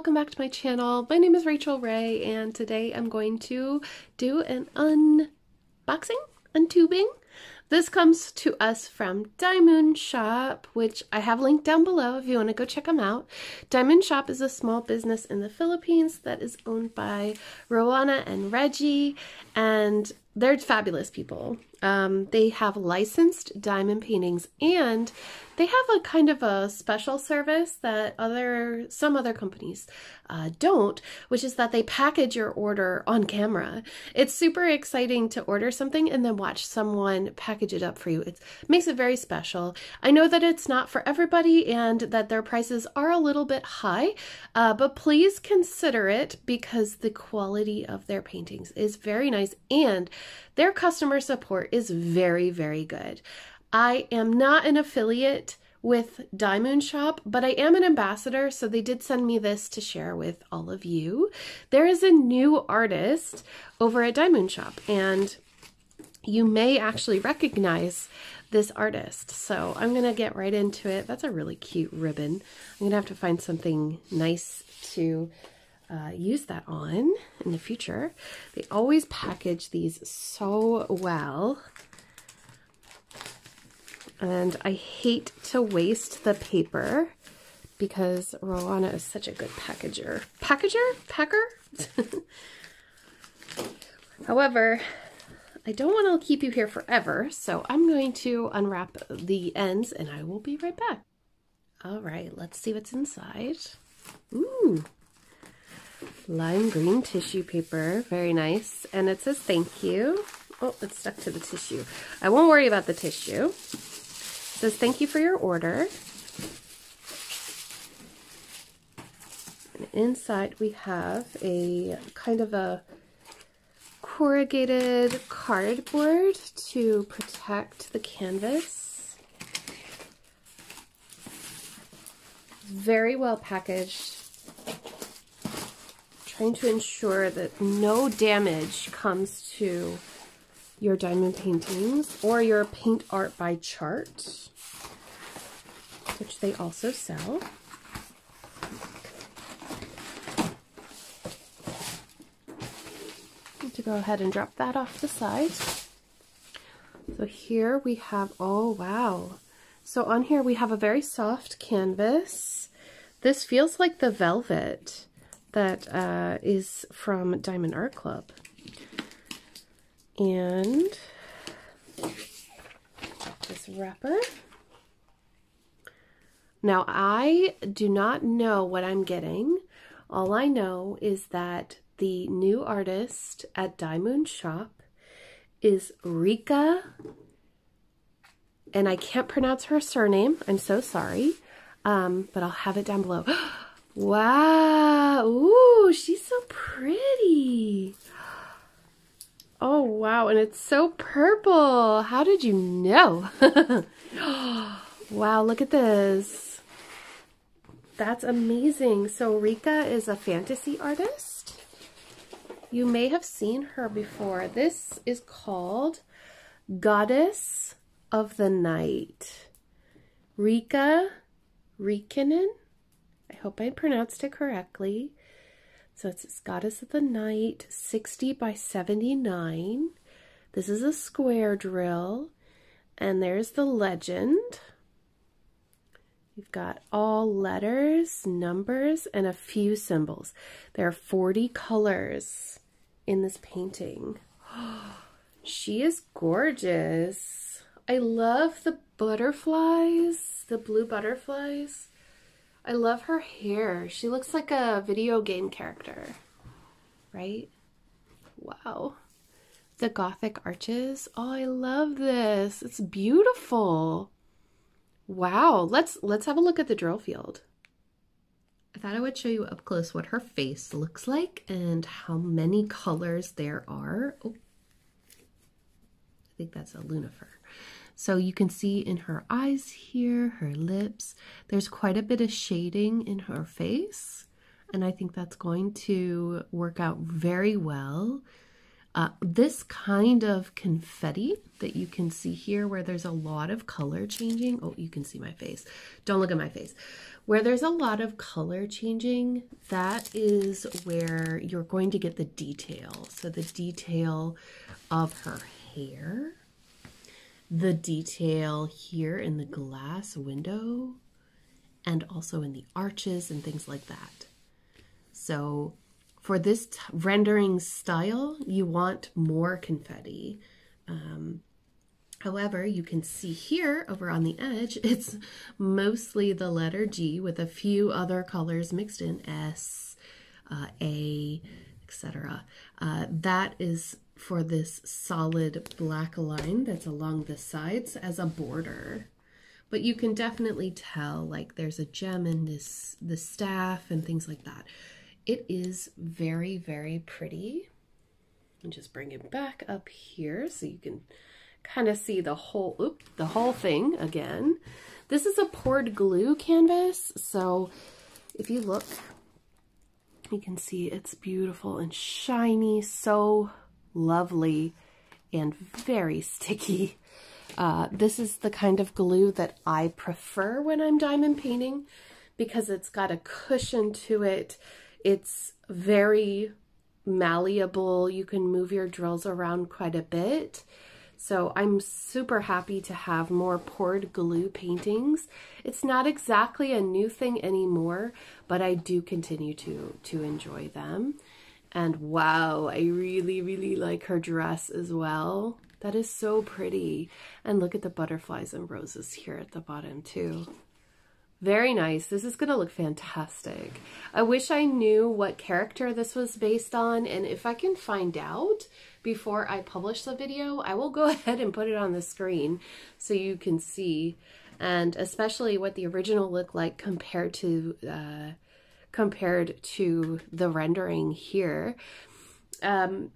welcome back to my channel. My name is Rachel Rae and today I'm going to do an unboxing, untubing. This comes to us from DiyMoon Shop, which I have linked down below if you want to go check them out. DiyMoon Shop is a small business in the Philippines that is owned by Rowana and Reggie and they're fabulous people. Um, they have licensed diamond paintings and they have a kind of a special service that other some other companies uh, don't, which is that they package your order on camera. It's super exciting to order something and then watch someone package it up for you. It makes it very special. I know that it's not for everybody and that their prices are a little bit high, uh, but please consider it because the quality of their paintings is very nice and their customer support is very, very good. I am not an affiliate with DiyMoon Shop, but I am an ambassador, so they did send me this to share with all of you. There is a new artist over at DiyMoon Shop, and you may actually recognize this artist. So I'm going to get right into it. That's a really cute ribbon. I'm going to have to find something nice to uh, use that on in the future. They always package these so well. And I hate to waste the paper because Rowana is such a good packager. Packager? Packer? However, I don't want to keep you here forever, so I'm going to unwrap the ends and I will be right back. All right, let's see what's inside. Ooh, lime green tissue paper, very nice. And it says thank you. Oh, it's stuck to the tissue. I won't worry about the tissue says, thank you for your order. And inside we have a kind of a corrugated cardboard to protect the canvas. Very well packaged. Trying to ensure that no damage comes to your diamond paintings or your paint art by chart, which they also sell. to go ahead and drop that off the side. So here we have, oh wow. So on here we have a very soft canvas. This feels like the velvet that uh, is from Diamond Art Club and this wrapper. Now, I do not know what I'm getting. All I know is that the new artist at DiyMoon Shop is Riikka, and I can't pronounce her surname. I'm so sorry, um, but I'll have it down below. wow, ooh, she's so pretty. Oh, wow. And it's so purple. How did you know? wow, look at this. That's amazing. So Riikka is a fantasy artist. You may have seen her before. This is called Goddess of the Night. Riikka Riekkinen. I hope I pronounced it correctly. So it's Goddess of the Night, 60 by 79. This is a square drill. And there's the legend. You've got all letters, numbers, and a few symbols. There are 40 colors in this painting. she is gorgeous. I love the butterflies, the blue butterflies. I love her hair. She looks like a video game character, right? Wow. The Gothic arches. Oh, I love this. It's beautiful. Wow. Let's let's have a look at the drill field. I thought I would show you up close what her face looks like and how many colors there are. Oh, I think that's a Lucifer. So you can see in her eyes here, her lips, there's quite a bit of shading in her face. And I think that's going to work out very well. Uh, this kind of confetti that you can see here where there's a lot of color changing. Oh, you can see my face. Don't look at my face. Where there's a lot of color changing, that is where you're going to get the detail. So the detail of her hair, the detail here in the glass window, and also in the arches and things like that. So for this rendering style, you want more confetti. Um, however, you can see here over on the edge, it's mostly the letter G with a few other colors mixed in, S, uh, A, etc. Uh, that is for this solid black line that's along the sides as a border but you can definitely tell like there's a gem in this the staff and things like that it is very, very pretty. And just bring it back up here so you can kind of see the whole, oop, the whole thing again. This is a poured glue canvas. So if you look, you can see it's beautiful and shiny, so lovely and very sticky. Uh, this is the kind of glue that I prefer when I'm diamond painting because it's got a cushion to it it's very malleable. You can move your drills around quite a bit. So I'm super happy to have more poured glue paintings. It's not exactly a new thing anymore, but I do continue to, to enjoy them. And wow, I really, really like her dress as well. That is so pretty. And look at the butterflies and roses here at the bottom too. Very nice. This is going to look fantastic. I wish I knew what character this was based on, and if I can find out before I publish the video, I will go ahead and put it on the screen so you can see, and especially what the original looked like compared to uh, compared to the rendering here. Um,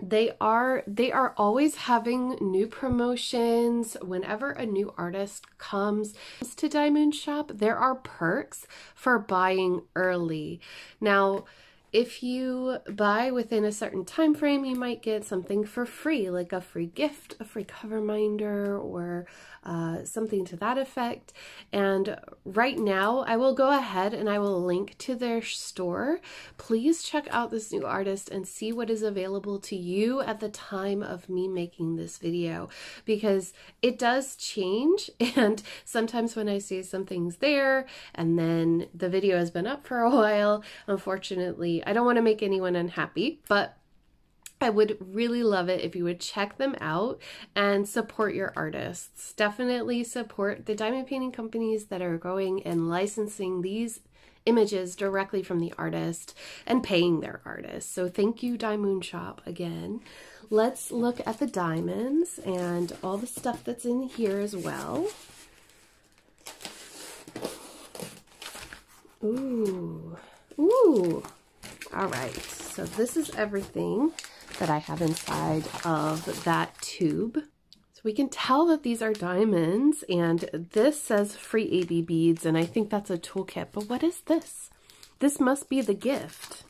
they are they are always having new promotions whenever a new artist comes to DiyMoon Shop there are perks for buying early now if you buy within a certain time frame you might get something for free like a free gift a free cover minder or uh, something to that effect. And right now, I will go ahead and I will link to their store. Please check out this new artist and see what is available to you at the time of me making this video because it does change. And sometimes when I see something's there and then the video has been up for a while, unfortunately, I don't want to make anyone unhappy, but I would really love it if you would check them out and support your artists. Definitely support the diamond painting companies that are going and licensing these images directly from the artist and paying their artists. So thank you, DiyMoon Shop, again. Let's look at the diamonds and all the stuff that's in here as well. Ooh, ooh. All right, so this is everything that I have inside of that tube. So we can tell that these are diamonds and this says free AB beads and I think that's a toolkit, but what is this? This must be the gift.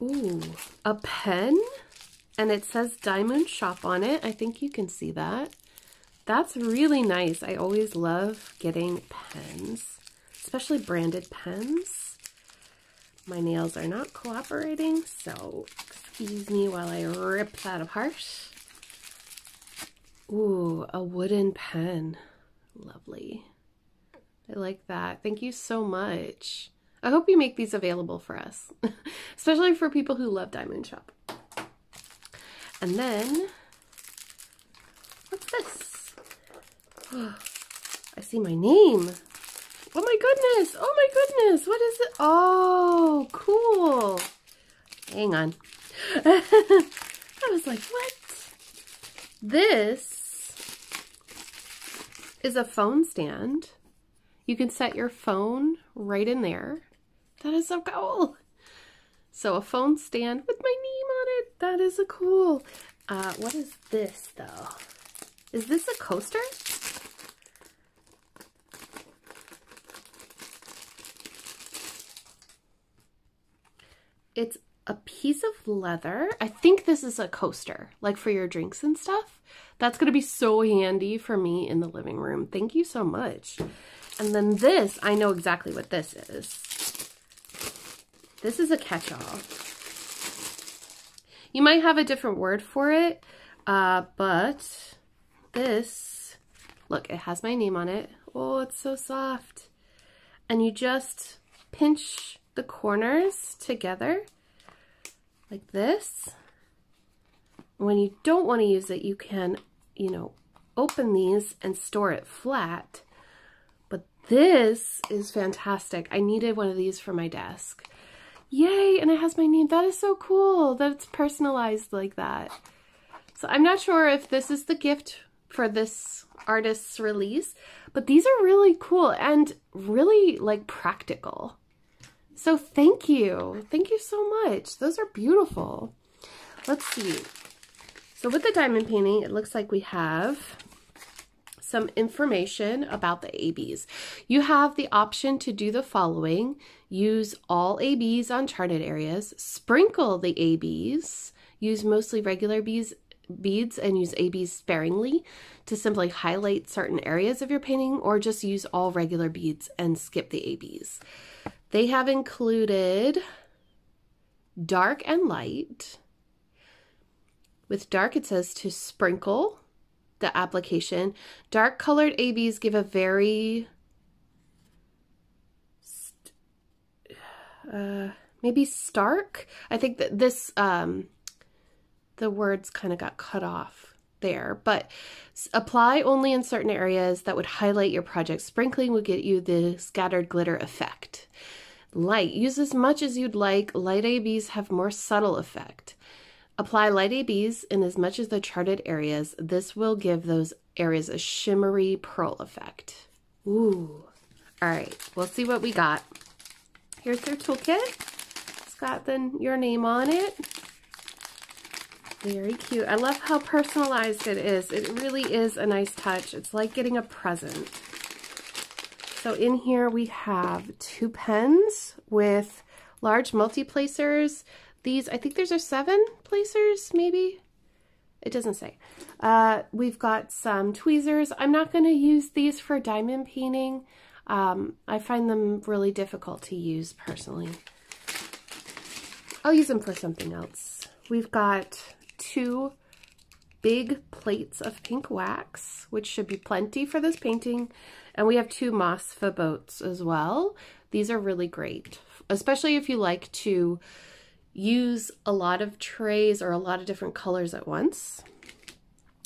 Ooh, a pen and it says DiyMoon Shop on it. I think you can see that. That's really nice. I always love getting pens, especially branded pens. My nails are not cooperating, so excuse me while I rip that apart. Ooh, a wooden pen. Lovely. I like that. Thank you so much. I hope you make these available for us, especially for people who love DiyMoon Shop. And then, what's this? I see my name. Oh my goodness. Oh my goodness. What is it? Oh, cool. Hang on. I was like, what? This is a phone stand. You can set your phone right in there. That is so cool. So a phone stand with my name on it. That is a cool. Uh, what is this though? Is this a coaster? It's a piece of leather. I think this is a coaster, like for your drinks and stuff. That's going to be so handy for me in the living room. Thank you so much. And then this, I know exactly what this is. This is a catch-all. You might have a different word for it, uh, but this, look, it has my name on it. Oh, it's so soft. And you just pinch the corners together like this. When you don't want to use it, you can, you know, open these and store it flat. But this is fantastic. I needed one of these for my desk. Yay, and it has my name. That is so cool that it's personalized like that. So I'm not sure if this is the gift for this artist's release, but these are really cool and really like practical. So thank you. Thank you so much. Those are beautiful. Let's see. So with the diamond painting, it looks like we have some information about the ABs. You have the option to do the following. Use all ABs on charted areas, sprinkle the ABs, use mostly regular beads, beads and use ABs sparingly to simply highlight certain areas of your painting or just use all regular beads and skip the ABs. They have included dark and light. With dark, it says to sprinkle the application. Dark colored ABs give a very, uh, maybe stark. I think that this, um, the words kind of got cut off there, but apply only in certain areas that would highlight your project. Sprinkling would get you the scattered glitter effect. Light, use as much as you'd like. Light ABs have more subtle effect. Apply light ABs in as much as the charted areas. This will give those areas a shimmery pearl effect. Ooh. All right, we'll see what we got. Here's their toolkit. It's got then your name on it. Very cute. I love how personalized it is. It really is a nice touch. It's like getting a present. So in here we have two pens with large multi-placers. These, I think there's are seven placers, maybe? It doesn't say. Uh, we've got some tweezers. I'm not going to use these for diamond painting. Um, I find them really difficult to use personally. I'll use them for something else. We've got two big plates of pink wax, which should be plenty for this painting. And we have two moss boats as well. These are really great, especially if you like to use a lot of trays or a lot of different colors at once.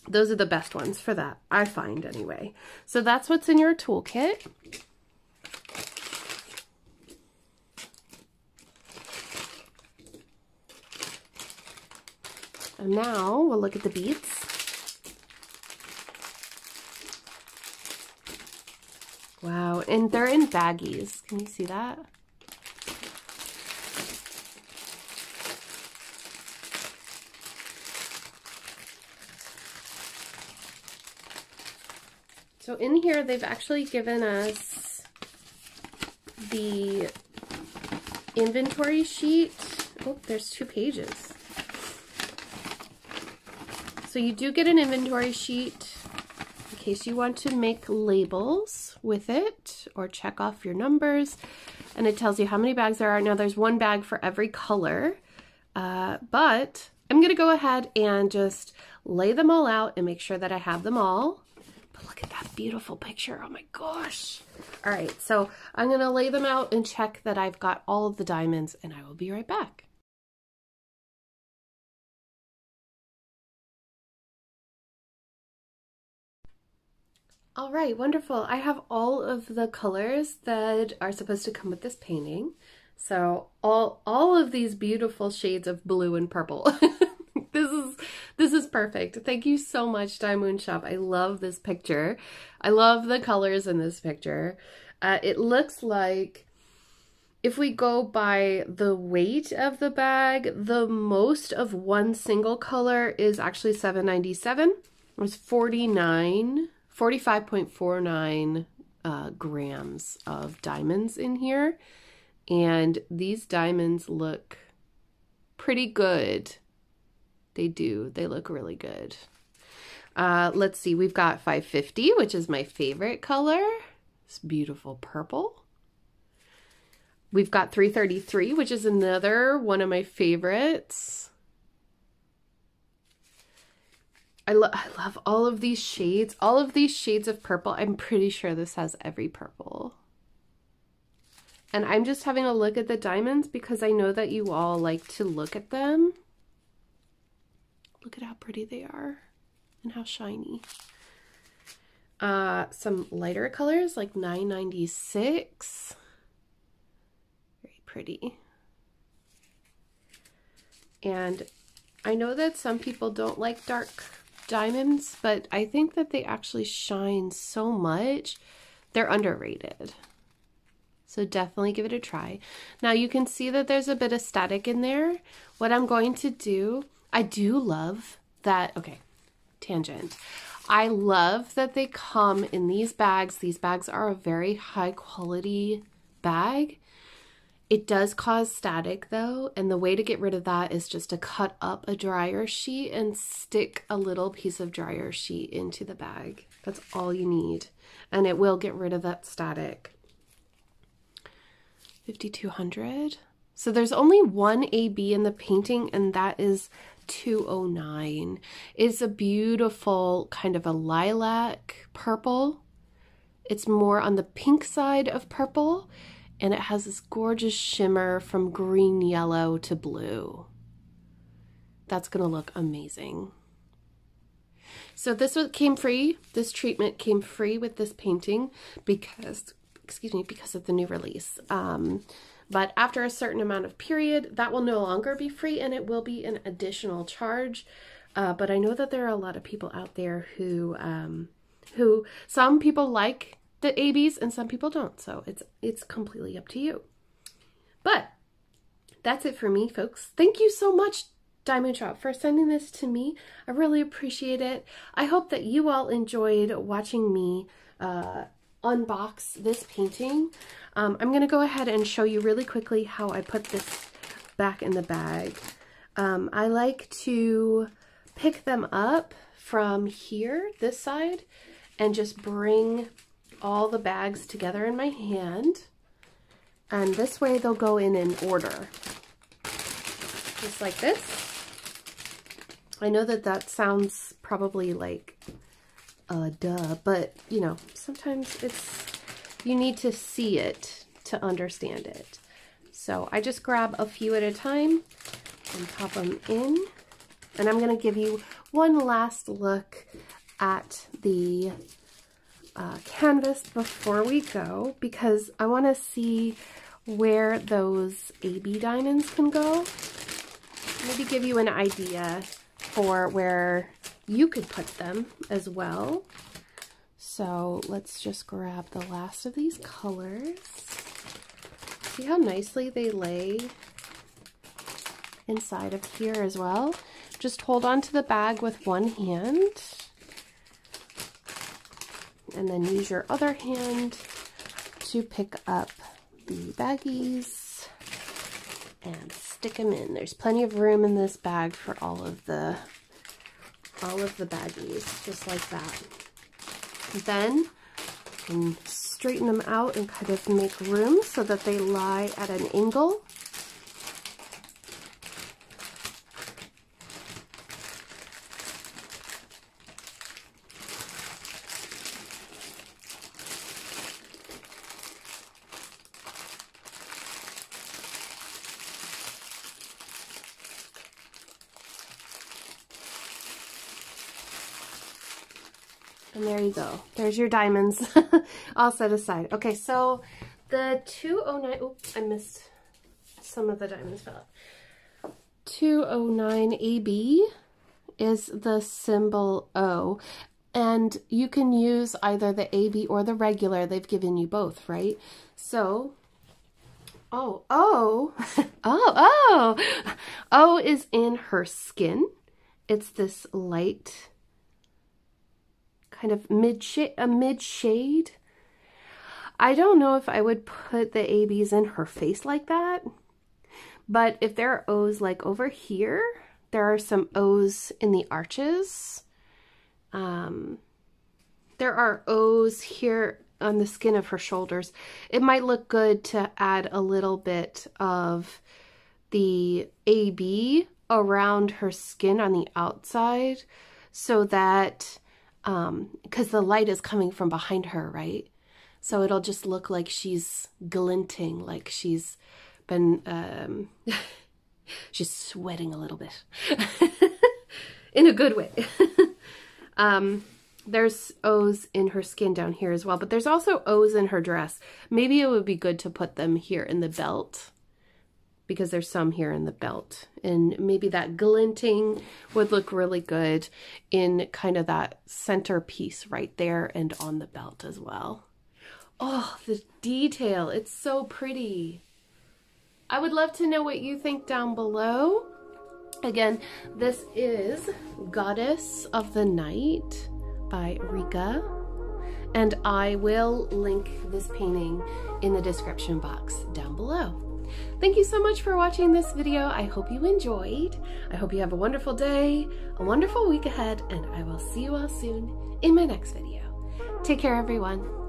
Those are the best ones for that, I find anyway. So that's what's in your toolkit. And now we'll look at the beads. Wow, and they're in baggies. Can you see that? So in here, they've actually given us the inventory sheet. Oh, there's two pages. So you do get an inventory sheet in case you want to make labels with it or check off your numbers. And it tells you how many bags there are. Now there's one bag for every color, uh, but I'm to go ahead and just lay them all out and make sure that I have them all. But look at that beautiful picture. Oh my gosh. All right, so I'm to lay them out and check that I've got all of the diamonds and I will be right back. All right, wonderful. I have all of the colors that are supposed to come with this painting. So all all of these beautiful shades of blue and purple. this is this is perfect. Thank you so much, DiyMoon Shop. I love this picture. I love the colors in this picture. Uh, it looks like if we go by the weight of the bag, the most of one single color is actually 797. It was 49 45.49 uh, grams of diamonds in here. And these diamonds look pretty good. They do. They look really good. Uh, let's see. We've got 550, which is my favorite color. It's beautiful purple. We've got 333, which is another one of my favorites. I, lo I love all of these shades. All of these shades of purple. I'm pretty sure this has every purple. And I'm just having a look at the diamonds because I know that you all like to look at them. Look at how pretty they are and how shiny. Uh, some lighter colors like 996. Very pretty. And I know that some people don't like dark diamonds, but I think that they actually shine so much. They're underrated. So definitely give it a try. Now you can see that there's a bit of static in there. What I'm going to do, I do love that, okay, tangent. I love that they come in these bags. These bags are a very high quality bag. It does cause static though, and the way to get rid of that is just to cut up a dryer sheet and stick a little piece of dryer sheet into the bag. That's all you need, and it will get rid of that static. 5200. So there's only one AB in the painting, and that is 209. It's a beautiful kind of a lilac purple. It's more on the pink side of purple and it has this gorgeous shimmer from green yellow to blue. That's going to look amazing. So this came free. This treatment came free with this painting because, excuse me, because of the new release. Um, but after a certain amount of period, that will no longer be free and it will be an additional charge. Uh, but I know that there are a lot of people out there who, um, who some people like the ABs and some people don't. So it's it's completely up to you. But that's it for me, folks. Thank you so much, DiyMoon Shop, for sending this to me. I really appreciate it. I hope that you all enjoyed watching me uh, unbox this painting. Um, I'm going to go ahead and show you really quickly how I put this back in the bag. Um, I like to pick them up from here, this side, and just bring all the bags together in my hand. And this way they'll go in in order. Just like this. I know that that sounds probably like uh, duh, but you know, sometimes it's, you need to see it to understand it. So I just grab a few at a time and pop them in. And I'm going to give you one last look at the uh, canvas before we go because I want to see where those AB diamonds can go. Maybe give you an idea for where you could put them as well. So let's just grab the last of these colors. See how nicely they lay inside of here as well. Just hold on to the bag with one hand and then use your other hand to pick up the baggies and stick them in. There's plenty of room in this bag for all of the all of the baggies, just like that. Then you can straighten them out and kind of make room so that they lie at an angle And there you go. There's your diamonds all set aside. Okay, so the 209, oh, I missed some of the diamonds fell out. 209 AB is the symbol O. And you can use either the AB or the regular. They've given you both, right? So, oh, oh, oh, oh. O is in her skin. It's this light kind of mid shade, a mid shade. I don't know if I would put the ABs in her face like that, But if there are O's like over here, there are some O's in the arches. Um, there are O's here on the skin of her shoulders. It might look good to add a little bit of the AB around her skin on the outside so that, um, because the light is coming from behind her, right? So it'll just look like she's glinting, like she's been, um, she's sweating a little bit in a good way. um, there's O's in her skin down here as well, but there's also O's in her dress. Maybe it would be good to put them here in the belt because there's some here in the belt. And maybe that glinting would look really good in kind of that center piece right there and on the belt as well. Oh, the detail. It's so pretty. I would love to know what you think down below. Again, this is Goddess of the Night by Riikka. And I will link this painting in the description box down below. Thank you so much for watching this video. I hope you enjoyed. I hope you have a wonderful day, a wonderful week ahead, and I will see you all soon in my next video. Take care, everyone.